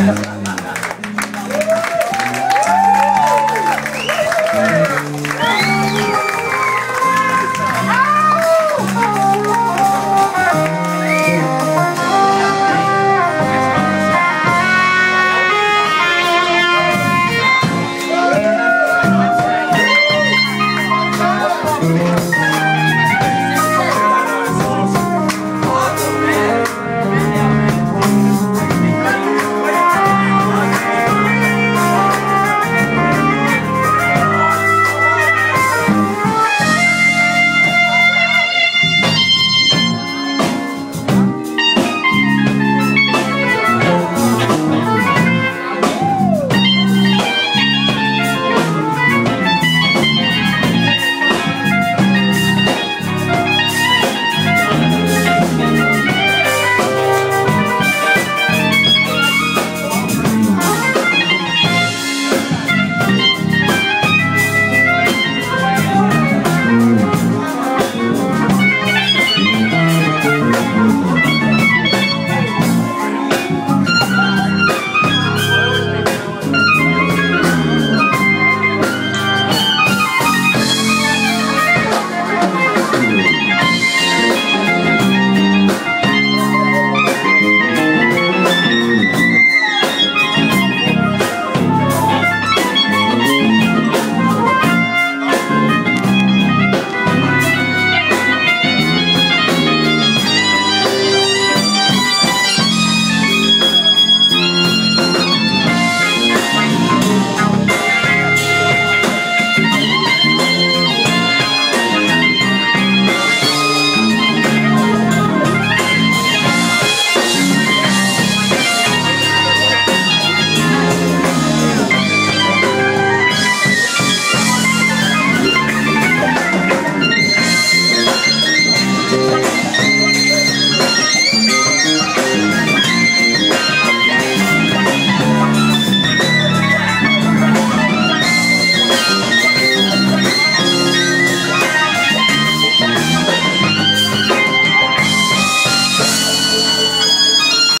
Yeah.